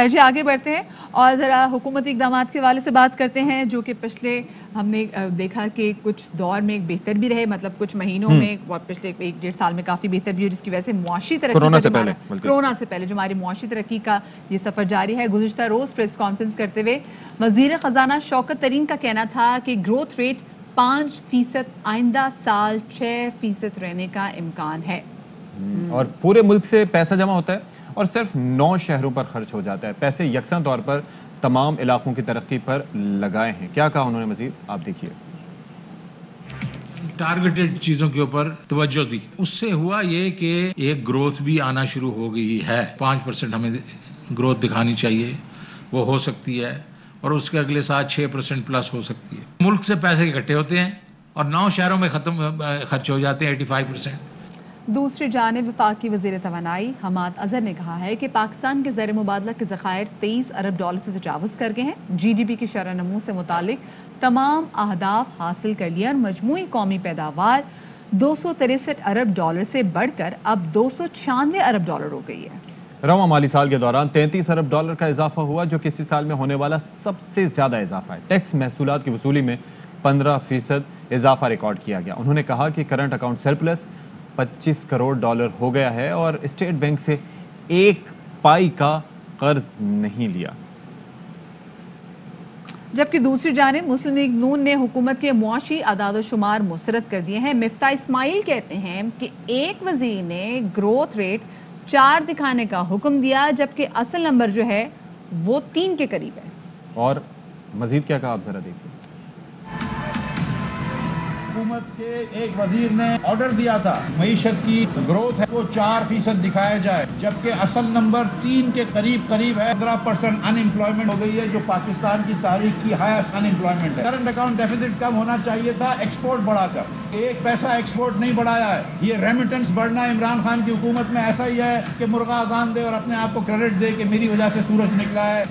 खैर जी आगे बढ़ते हैं और ज़रा हुकूमती इकदाम के हवाले से बात करते हैं जो कि पिछले हमने देखा कि कुछ दौर में बेहतर भी रहे मतलब कुछ महीनों हम्म। में और पिछले एक डेढ़ साल में काफ़ी बेहतर भी हो जिसकी वजह से मुआशी तरक्की कोरोना से पहले कोरोना से पहले जो हमारी मुआशी तरक्की का ये सफ़र जारी है गुजशत रोज़ प्रेस कॉन्फ्रेंस करते हुए वज़ीर ख़जाना शौकत तरीन का कहना था कि ग्रोथ रेट पाँच फ़ीसद आइंदा साल छः फ़ीसद रहने का इम्कान है। और पूरे मुल्क से पैसा जमा होता है और सिर्फ़ नौ शहरों पर खर्च हो जाता है। पैसे यकसा तौर पर तमाम इलाकों की तरक्की पर लगाए हैं। क्या कहा उन्होंने मजीद? आप देखिए। टारगेटेड चीज़ों के ऊपर तवज्जो दी। उससे हुआ ये कि एक ग्रोथ भी आना शुरू हो गई है। पाँच परसेंट हमें ग्रोथ दिखानी चाहिए। वो हो सकती है और उसके अगले साल छः परसेंट प्लस हो सकती है। मुल्क से पैसे इकट्ठे होते हैं और नौ शहरों में ख़त्म खर्च हो जाते हैं एटी फाइव परसेंट दूसरी जानब विफाक वजी तोानाई हमाद अजहर ने कहा है कि पाकिस्तान के ज़र मुबादला के ज़ख़ायर तेईस अरब डॉलर से तजावज़ कर गए हैं। जी डी पी की शरह नमू से मुतल तमाम अहदाफ हासिल कर लिया और मजमू कौमी पैदावार दो सौ तिरसठ अरब डॉलर से बढ़कर अब दो सौ छियानवे अरब डॉलर हो गई है। रवा माली साल के दौरान तैंतीस अरब डॉलर का इजाफा हुआ, जो किसी साल में होने वाला सबसे ज़्यादा इजाफा है। टैक्स महसूल की वसूली में पंद्रह फ़ीसद इजाफा रिकॉर्ड किया गया। उन्होंने कहा कि current account surplus 25 crore dollar हो गया है और स्टेट बैंक से एक पाई का कर्ज नहीं लिया। जबकि दूसरी जानब मुस्लिम लीग नून ने हुकूमत के मुआशी अदाद शुमार मुस्तरद कर दिए हैं। मिफ्ता इस्माइल कहते हैं कि एक वज़ीर ने ग्रोथ रेट चार दिखाने का हुक्म दिया जबकि असल नंबर जो है वो तीन के करीब है। और मजीद क्या कहा आप जरा देखिए। हुकूमत के एक वज़ीर ने ऑर्डर दिया था, मीशत की ग्रोथ है, वो चार फ़ीसद दिखाया जाए, जबकि असल नंबर तीन के करीब करीब है। पंद्रह परसेंट अनएम्प्लॉयमेंट हो गई है, जो पाकिस्तान की तारीख की हाईएस्ट अनएम्प्लॉयमेंट है। करंट अकाउंट डेफिसिट कम होना चाहिए था एक्सपोर्ट बढ़ाकर। एक पैसा एक्सपोर्ट नहीं बढ़ाया है। ये रेमिटेंस बढ़ना इमरान खान की हुकूमत में ऐसा ही है कि मुर्गा अजान दे और अपने आप को क्रेडिट दे कि मेरी वजह से सूरज निकला है।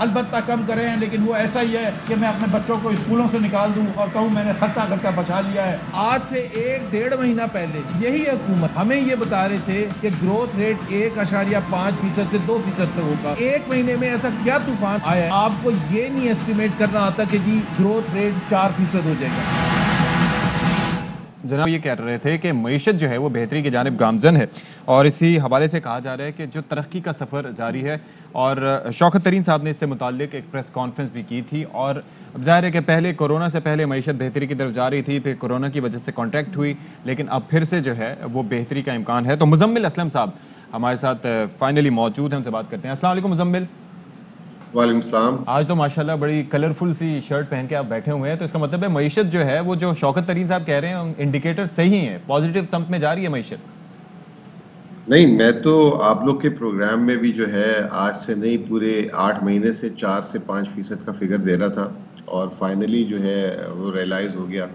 अलबत्ता कम करें, लेकिन वो ऐसा ही है कि मैं अपने बच्चों को स्कूलों से निकाल दूँ और कहूँ, मैंने खर्चा खर्चा बचा लिया है। आज से एक डेढ़ महीना पहले यही हुकूमत हमें ये बता रहे थे कि ग्रोथ रेट एक अशारिया पाँच फ़ीसद से दो फ़ीसद तक होगा। एक महीने में ऐसा क्या तूफ़ान आया आपको ये नहीं एस्टिमेट करना आता कि जी ग्रोथ रेट चार फ़ीसद हो जाएगा। जनाब, ये कह रहे थे कि मीशत जो है वो बेहतरी की जानब गामजन है। और इसी हवाले से कहा जा रहा है कि जो तरक्की का सफ़र जारी है, और शौकत तरीन साहब ने इससे मुतल एक प्रेस कॉन्फ्रेंस भी की थी, और अब ज़ाहिर है कि पहले कोरोना से पहले मीशत बेहतरी की तरफ़ जा रही थी, फिर कोरोना की वजह से कॉन्ट्रैक्ट हुई, लेकिन अब फिर से जो है वो बेहतरी का इम्कान है। तो मुजम्मिल असलम साहब हमारे साथ फाइनली मौजूद हैं, उनसे बात करते हैं। असल मुजम्मिल। वालेकुम आज तो माशाल्लाह बड़ी कलरफुल सी शर्ट पहन के आप बैठे हुए हैं तो इसका मतलब है मीशत जो है वो जो शौकत तरीन साहब कह रहे हैं इंडिकेटर सही है पॉजिटिव सम्प में जा रही है मीशत नहीं मैं तो आप लोग के प्रोग्राम में भी जो है आज से नहीं पूरे आठ महीने से चार से पाँच फ़ीसद का फिगर दे रहा था और फाइनली जो है वो रियलाइज़ हो गया।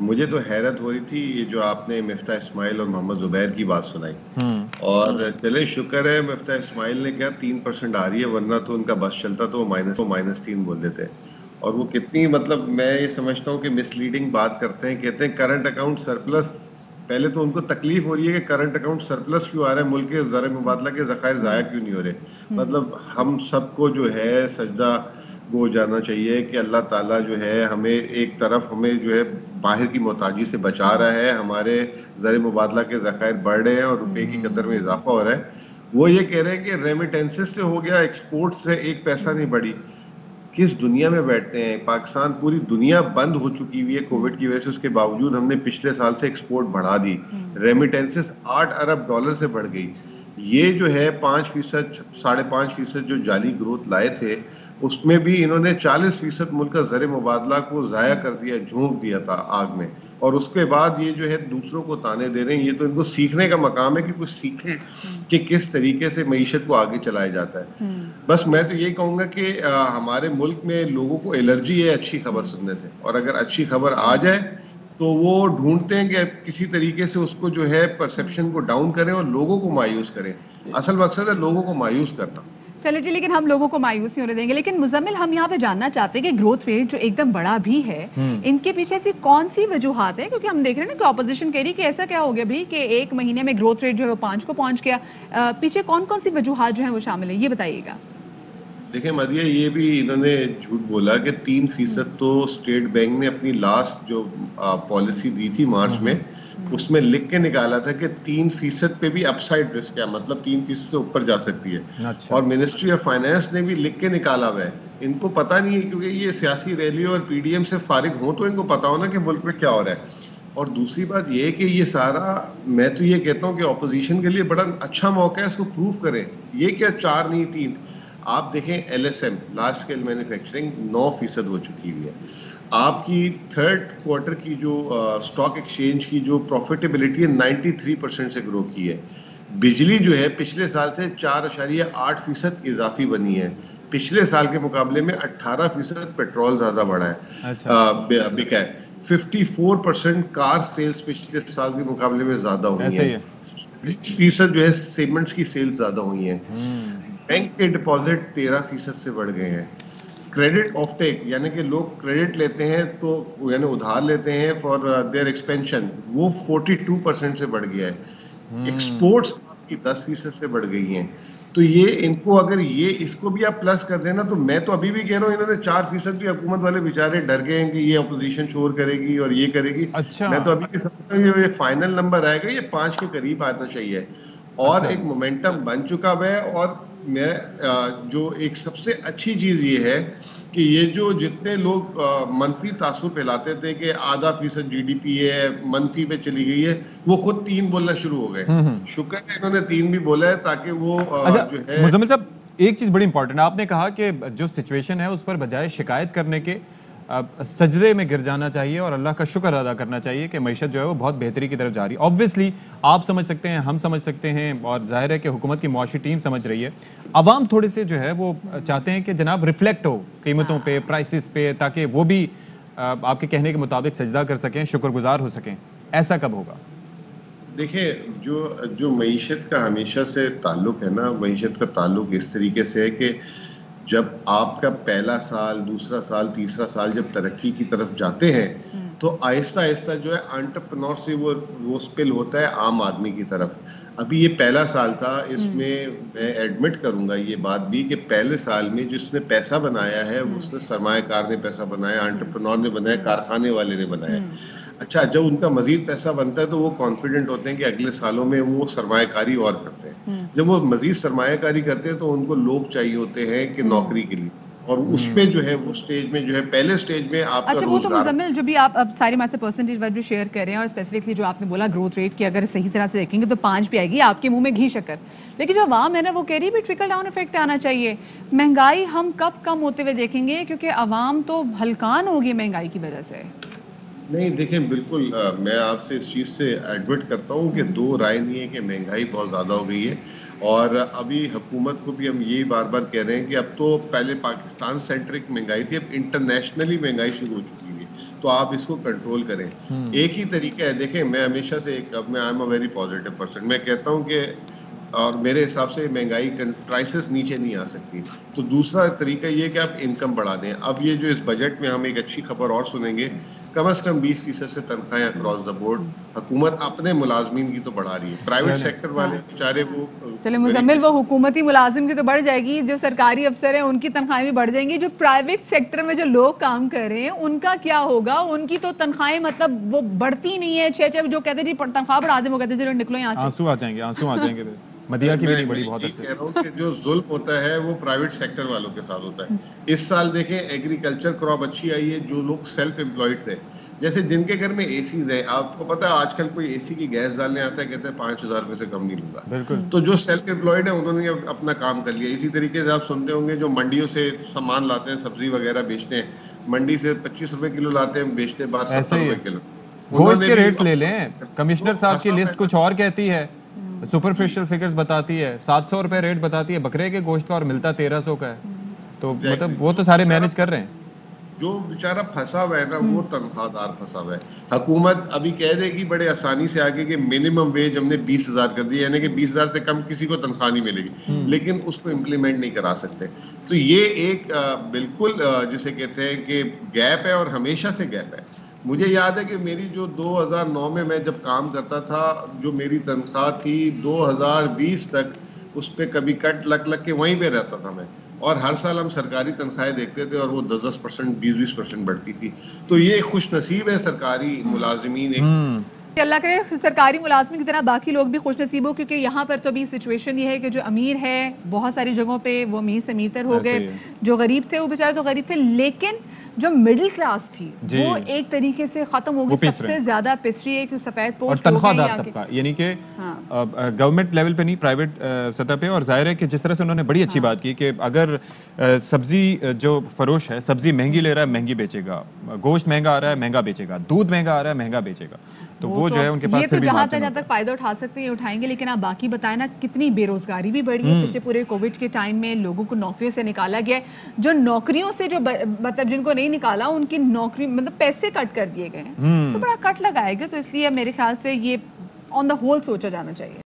मुझे तो हैरत हो रही थी ये जो आपने मिफ्ता इस्माइल और मोहम्मद ज़ुबैर की बात सुनाई हम्म। और चले शुक्र है मिफ्ता इस्माइल ने क्या तीन परसेंट आ रही है वरना तो उनका बस चलता तो वो माइनस वो माइनस तीन बोल देते और वो कितनी मतलब मैं ये समझता हूँ कि मिसलीडिंग बात करते हैं कहते हैं करंट अकाउंट सरप्लस पहले तो उनको तकलीफ़ हो रही है कि करंट अकाउंट सरप्लस क्यों आ रहा है मुल्क के ज़र मुबादला के ज़खायर ज़ाया क्यों नहीं हो रहे हम्म। मतलब हम सबको जो है सजदा वो जाना चाहिए कि अल्लाह ताला जो है हमें एक तरफ़ हमें जो है बाहर की मोहताजी से बचा रहा है हमारे ज़र मुबादला के ज़खायर बढ़ रहे हैं और रुपये की कदर में इजाफा हो रहा है। वो ये कह रहे हैं कि रेमिटेंसेस से हो गया एक्सपोर्ट से एक पैसा नहीं बढ़ी किस दुनिया में बैठते हैं? पाकिस्तान पूरी दुनिया बंद हो चुकी हुई है कोविड की वजह से उसके बावजूद हमने पिछले साल से एक्सपोर्ट बढ़ा दी। रेमिटेंसेस आठ अरब डॉलर से बढ़ गई। ये जो है पाँच फ़ीसद साढ़े पाँच फ़ीसद जो जाली ग्रोथ लाए थे उसमें भी इन्होंने 40 फ़ीसद मुल्क का जर मुबादला को ज़ाया कर दिया झोंक दिया था आग में। और उसके बाद ये जो है दूसरों को ताने दे रहे हैं ये तो इनको सीखने का मकाम है कि कुछ सीखें कि किस तरीके से मीशत को आगे चलाया जाता है। हम्म। बस मैं तो यही कहूँगा कि आ, हमारे मुल्क में लोगों को एलर्जी है अच्छी खबर सुनने से। और अगर अच्छी खबर आ जाए तो वो ढूंढते हैं कि किसी तरीके से उसको जो है परसेप्शन को डाउन करें और लोगों को मायूस करें। असल मकसद है लोगों को मायूस करना। चले जी लेकिन हम लोगों को मायूस नहीं होने देंगे। लेकिन मुजम्मिल हम यहाँ पे जानना चाहते हैं कि ग्रोथ रेट जो एकदम बड़ा भी है हम्म। इनके पीछे ऐसी कौन सी वजूहत है? क्योंकि हम देख रहे हैं ना कि ऑपोजिशन कह रही है कि ऐसा क्या हो गया भाई कि एक महीने में ग्रोथ रेट जो है वो पाँच को पहुँच गया। पीछे कौन कौन सी वजूहत जो है वो शामिल है ये बताइएगा। देखिए मदिया ये भी इन्होंने झूठ बोला कि तीन फ़ीसद तो स्टेट बैंक ने अपनी लास्ट जो पॉलिसी दी थी मार्च में उसमें लिख के निकाला था कि तीन फ़ीसद पे भी अपसाइड रिस्क है मतलब तीन फ़ीसद से ऊपर जा सकती है। अच्छा। और मिनिस्ट्री ऑफ़ फाइनेंस ने भी लिख के निकाला हुआ है। इनको पता नहीं है क्योंकि ये सियासी रैली और पीडीएम से फारिग हो तो इनको पता हो ना कि मुल्क में क्या हो रहा है। और दूसरी बात ये है कि ये सारा मैं तो ये कहता हूँ कि ऑपोजिशन के लिए बड़ा अच्छा मौका है इसको प्रूव करें। ये क्या चार नहीं तीन? आप देखें एलएसएम लार्ज स्केल मैन्युफैक्चरिंग नौ फ़ीसद हो चुकी हुई है। आपकी थर्ड क्वार्टर की जो स्टॉक एक्सचेंज की जो प्रॉफिटेबिलिटी है 93 परसेंट से ग्रो की है। बिजली जो है पिछले साल से चार अशारिया आठ फ़ीसद इजाफी बनी है। पिछले साल के मुकाबले में 18 फ़ीसद पेट्रोल ज़्यादा बढ़ा है। अच्छा। बिका है। 54 परसेंट कार सेल्स पिछले साल के मुकाबले में ज़्यादा हुई है फ़ीसद जो है सीमेंट्स की सेल्स ज़्यादा हुई है। हम्म। बैंक के डिपॉजिट तेरह फ़ीसद से बढ़ गए हैं। क्रेडिट ऑफ़ टेक यानी कि लोग क्रेडिट लेते हैं तो यानी उधार लेते हैं फॉर देयर एक्सपेंशन वो 42 परसेंट से बढ़ गया है। एक्सपोर्ट्स की 10 फ़ीसद से बढ़ गई हैं। तो ये इनको अगर ये इसको भी आप प्लस कर देना तो मैं तो अभी भी कह रहा हूँ इन्होंने चार फ़ीसद भी हुकूमत वाले बेचारे डर गए हैं कि ये अपोजिशन शोर करेगी और ये करेगी। अच्छा। मैं तो अभी भी समझता हूँ ये फाइनल नंबर आएगा ये पाँच के करीब आना चाहिए। और अच्छा। एक मोमेंटम बन चुका हुआ है और मैं जो एक सबसे अच्छी चीज़ ये है कि ये जो जितने लोग मनफी तासुर फैलाते थे कि आधा फ़ीसद जीडीपी है मनफी पे चली गई है वो खुद तीन बोलना शुरू हो गए। शुक्र है इन्होंने तीन भी बोला है ताकि वो अच्छा जो है मुजम्मिल साहब एक चीज़ बड़ी इंपॉर्टेंट है। आपने कहा कि जो सिचुएशन है उस पर बजाय शिकायत करने के सजदे में गिर जाना चाहिए और अल्लाह का शुक्र अदा करना चाहिए कि मीशत जो है वो बहुत बेहतरी की तरफ़ जा रही है। ऑब्वियसली आप समझ सकते हैं हम समझ सकते हैं और ज़ाहिर है कि हुकूमत की मुआशी टीम समझ रही है। आवाम थोड़े से जो है वो चाहते हैं कि जनाब रिफ्लेक्ट हो कीमतों पर प्राइसिस पे ताकि वो भी आपके कहने के मुताबिक सजदा कर सकें शुक्रगुजार हो सकें। ऐसा कब होगा? देखिए जो जो मीशत का हमेशा से ताल्लुक है ना मीशत का ताल्लुक इस तरीके से है कि जब आपका पहला साल दूसरा साल तीसरा साल जब तरक्की की तरफ़ जाते हैं तो आहिस्ता आहिस्ता जो है एंटरप्रेन्योर से वो वो स्पिल होता है आम आदमी की तरफ़। अभी ये पहला साल था इसमें मैं एडमिट करूँगा ये बात भी कि पहले साल में जिसने पैसा बनाया है उसने सरमाकार ने पैसा बनाया एंटरप्रेन्योर ने बनाया कारखाने वाले ने बनाया। अच्छा जब उनका मजीद पैसा बनता है तो वो कॉन्फिडेंट होते हैं कि अगले सालों में वो सरमाकारी और करते हैं। जब वो मजीद सरमाकारी करते हैं तो उनको लोग चाहिए होते हैं कि नौकरी के लिए। और उस पे जो है वो स्टेज में जो है पहले स्टेज में आपका अच्छा वो तो मुजम्मिल जो भी आप अब सारे मासे परसेंटेज वाइज जो शेयर कर रहे हैं और स्पेसिफिकली जो आपने बोला ग्रोथ रेट की अगर सही तरह से देखेंगे तो पाँच भी आएगी आपके मुँह में घी शक्कर। लेकिन जो आवाम है ना वो कह रही है भी ट्रिकल डाउन इफ़ेक्ट आना चाहिए। महँगाई हम कब कम होते हुए देखेंगे? क्योंकि आवाम तो हलकान होगी महँगाई की वजह से। नहीं देखें बिल्कुल अ, मैं आपसे इस चीज़ से एडमिट करता हूँ कि दो राय नहीं है कि महँगाई बहुत ज़्यादा हो गई है। और अभी हुकूमत को भी हम यही बार बार कह रहे हैं कि अब तो पहले पाकिस्तान सेंट्रिक महँगाई थी अब इंटरनेशनली महँगाई शुरू हो चुकी है। तो आप इसको कंट्रोल करें। एक ही तरीका है देखें मैं हमेशा से एक अब मैं I am a very positive person मैं कहता हूँ कि और मेरे हिसाब से महँगाई प्राइसेस नीचे नहीं आ सकती। तो दूसरा तरीका ये कि आप इनकम बढ़ा दें। अब ये जो इस बजट में हम एक अच्छी खबर और सुनेंगे कम अज कम 20 फ़ीसद से तनख्वाहें अक्रॉस द बोर्ड हुकूमत अपने मुलाजमीन की तो बढ़ा रही है। प्राइवेट सेक्टर वाले बेचारे वो चले मुजम्मिल वो हुकूमती मुलाजिम की तो बढ़ जाएगी। जो सरकारी अफसर हैं उनकी तनख्वाहें भी बढ़ जाएँगी। जो प्राइवेट सेक्टर में जो लोग काम कर रहे हैं उनका क्या होगा? उनकी तो तनख्वाहें मतलब वो बढ़ती नहीं है। छह छह जो कहते हैं जी तनख्वाह बढ़ा दे वो कहते हैं चलो निकलो यहाँ से। आँसू आ जाएँगे आँसू आ जाएँगे। मदिया की भी नहीं बड़ी बहुत कह रहा हूँ कि जो जुल्म होता है वो प्राइवेट सेक्टर वालों के साथ होता है। इस साल देखें एग्रीकल्चर क्रॉप अच्छी आई है जो लोग सेल्फ एम्प्लॉयड थे। जैसे जिनके घर में एसीज है आपको पता है आजकल कोई एसी की गैस डालने आता है कहते हैं पाँच हज़ार रुपए से कम नहीं लूँगा तो जो सेल्फ एम्प्लॉयड है उन्होंने अपना काम कर लिया। इसी तरीके से आप सुनते होंगे जो मंडियों से सामान लाते हैं सब्ज़ी वगैरह बेचते हैं मंडी से पच्चीस रुपए किलो लाते हैं बेचते हैं बाहर सत्तर ही रुपए किलो। गोश्त के रेट ले लें। कमिश्नर साहब की लिस्ट कुछ और कहती है। सुपरफिशियल फिगर्स बताती है। सात सौ रुपए रेट बताती है। बकरे के गोश्त का और मिलता तेरह सौ का है। तो मतलब वो तो सारे मैनेज कर रहे हैं। जो बेचारा फंसा हुआ है ना वो तनख्वाहदार फंसा हुआ है। हुकूमत अभी कह रहे देगी बड़े आसानी से आगे कि मिनिमम वेज हमने बीस हज़ार कर दिया यानी कि बीस हज़ार से कम किसी को तनख्वाह नहीं मिलेगी। लेकिन उसको इम्प्लीमेंट नहीं करा सकते। तो ये एक अ, बिल्कुल जिसे कहते हैं कि गैप है और हमेशा से गैप है। मुझे याद है कि मेरी जो 2009 में मैं जब काम करता था जो मेरी तनख्वाह थी 2020 तक उस पर कभी कट लग लग के वहीं पे रहता था मैं। और हर साल हम सरकारी तनख्वाहें देखते थे और वो दस दस परसेंट बीस बीस परसेंट बढ़ती थी। तो ये खुश नसीब है सरकारी मुलाजमीन एक। अल्लाह करे सरकारी मुलाजमी की तरह बाकी लोग भी खुश नसीब हो क्योंकि यहाँ पर तो अभी सिचुएशन ये है कि जो अमीर है बहुत सारी जगहों पे वो अमीर से अमीर हो गए। जो गरीब थे वो बेचारे तो गरीब थे लेकिन जो मिडिल क्लास थी। वो एक तरीके से खत्म हो गई। सबसे ज़्यादा पिस रही है। कि सफ़ेद और पोस्ट हो तनख्वाहदार तबका यानी कि हाँ। गवर्नमेंट लेवल पे नहीं प्राइवेट सतह पे। और ज़ाहिर है कि जिस तरह से उन्होंने बड़ी अच्छी हाँ। बात की कि अगर सब्ज़ी जो फरोश है सब्ज़ी महँगी ले रहा है महँगी बेचेगा। गोश्त महँगा आ रहा है महँगा बेचेगा। दूध महँगा आ रहा है महँगा बेचेगा। तो वो, जो है उनके पास ये फिर तो जहाँ तक जहाँ तक फ़ायदा उठा सकते हैं उठाएँगे लेकिन आप बाकी बताएँ ना कितनी बेरोजगारी भी बढ़ी है पिछले पूरे कोविड के टाइम में लोगों को नौकरियों से निकाला गया जो नौकरियों से जो मतलब जिनको नहीं निकाला उनकी नौकरी मतलब पैसे कट कर दिए गए हैं। तो बड़ा कट लगाएगा तो इसलिए मेरे ख्याल से ये ऑन द होल सोचा जाना चाहिए।